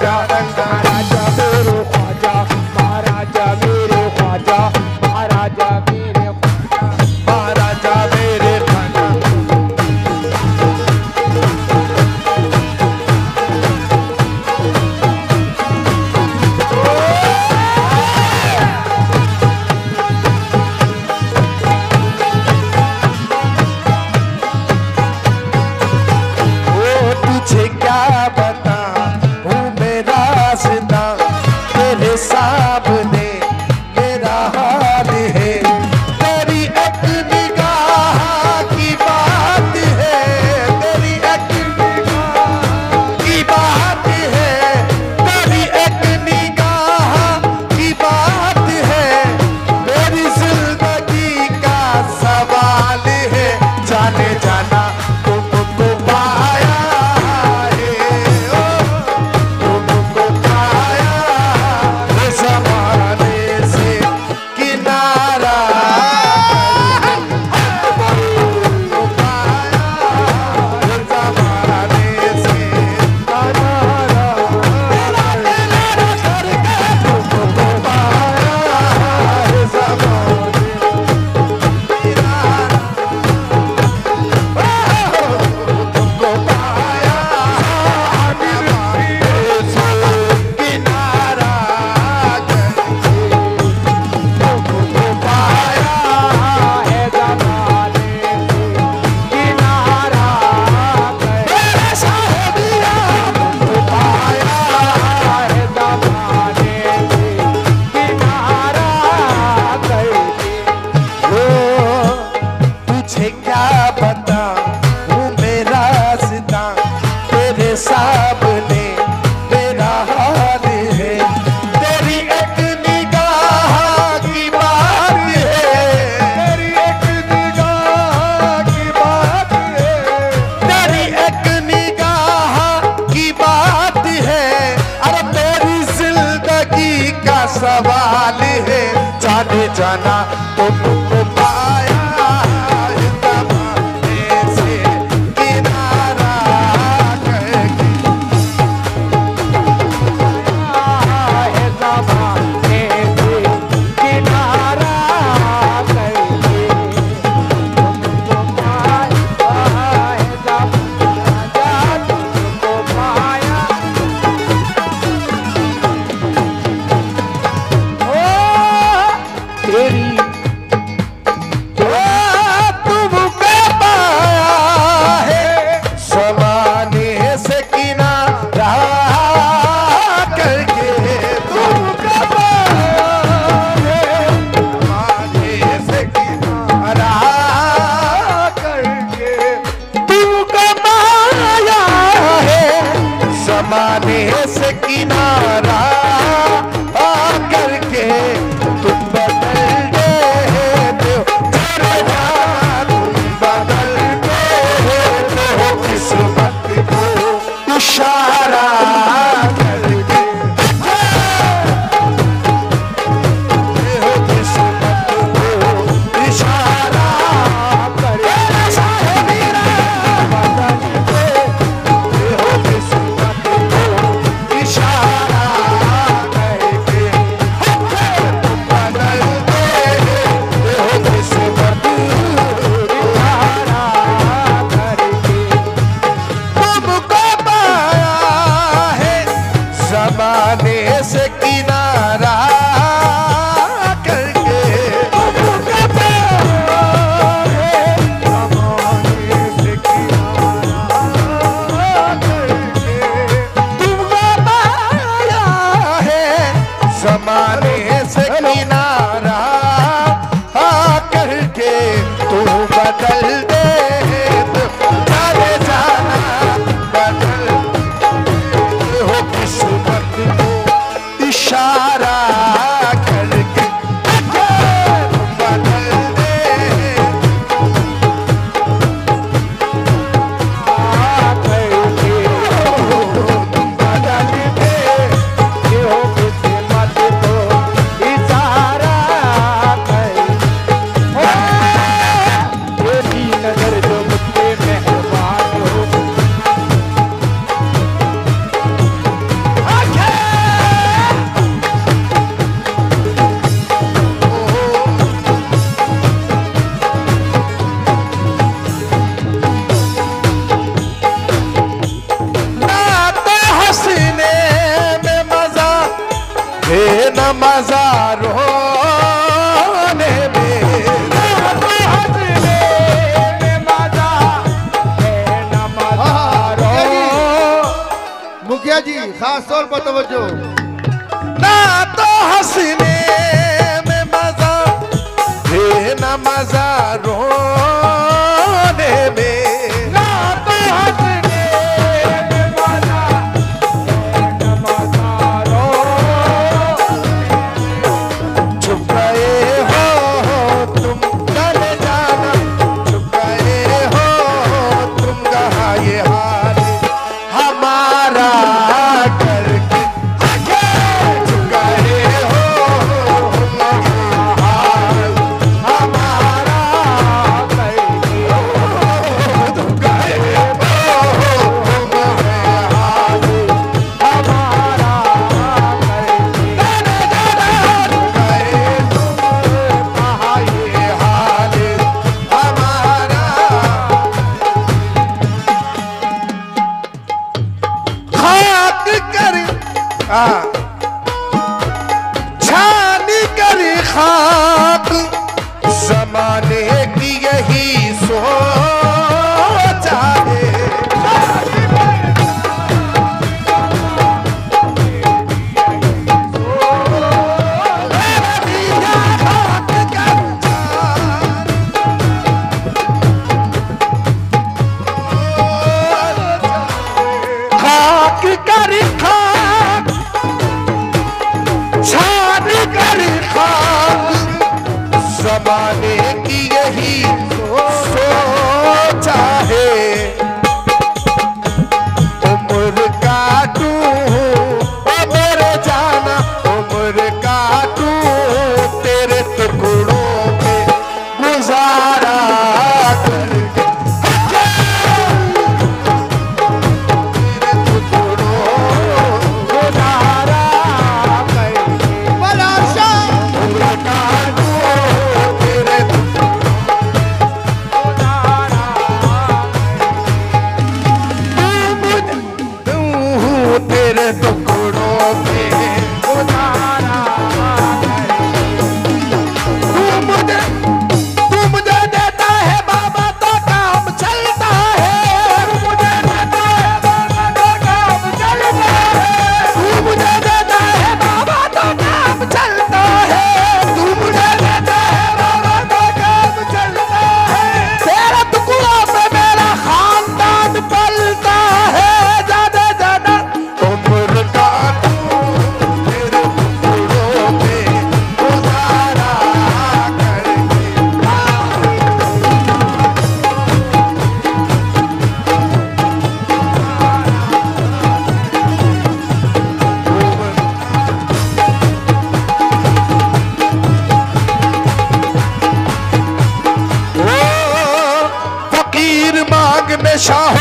ख्वाजा महाराजा मेरो ख्वाजा महाराजा मेरे सवाल है चाले जाना तो त रो शाह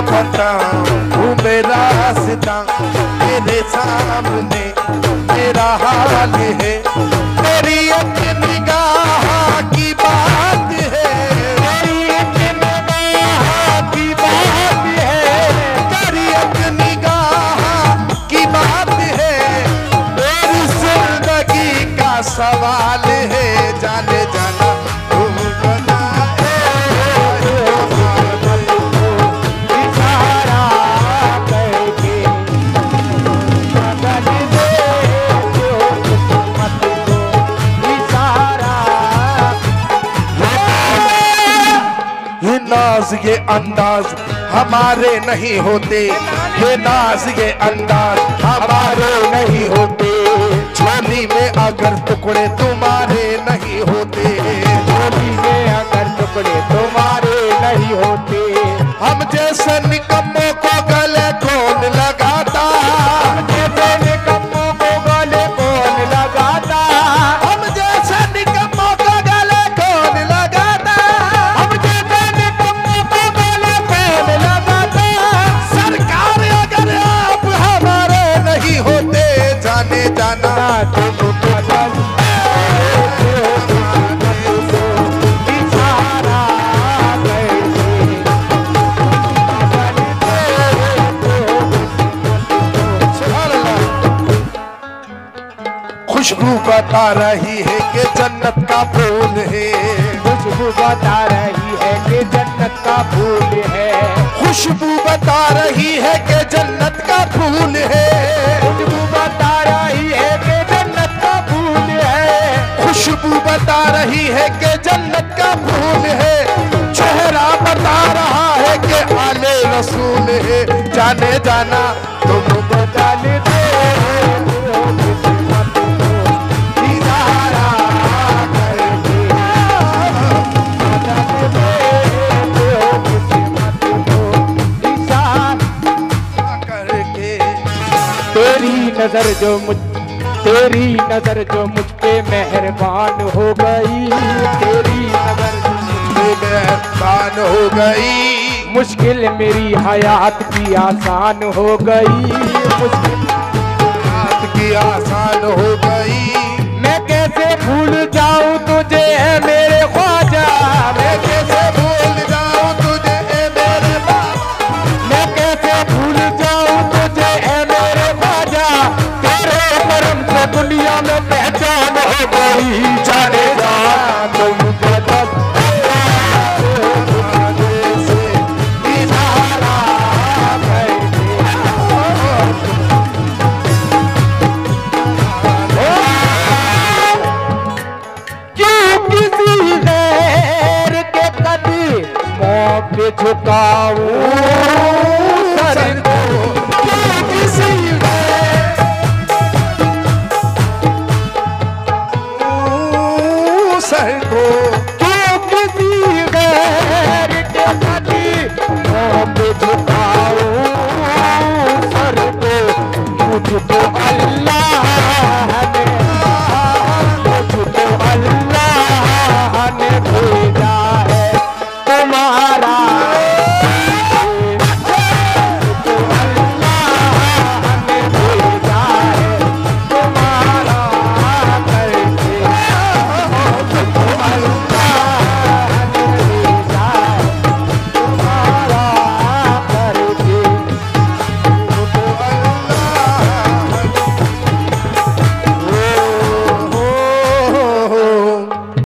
क्या तू मेरा रास्ता मेरे सामने मेरा हाल है तेरी नाज ये अंदाज हमारे नहीं होते। ये नाज ये अंदाज हमारे नहीं होते। झोली में अगर टुकड़े तुम्हारे नहीं होते। झोली में अगर टुकड़े तुम्हारे नहीं होते। हम जैसे निकम्मों को गले बता रही है कि जन्नत का फूल है। खुशबू बता रही है कि जन्नत का फूल है। खुशबू बता रही है कि जन्नत का फूल है। खुशबू बता रही है कि जन्नत का फूल है। खुशबू बता रही है कि जन्नत का फूल है। चेहरा बता रहा है कि आले रसूल है। जाने जाना नज़र जो मुझ, तेरी नज़र जो मुझ पे मेहरबान हो गई। तेरी नज़र मेहरबान हो गई। मुश्किल मेरी हयात की आसान हो गई। मुश्किल बात की आसान हो गई। मैं कैसे भूल जाऊँ तुझे, है मेरे ख्वाजा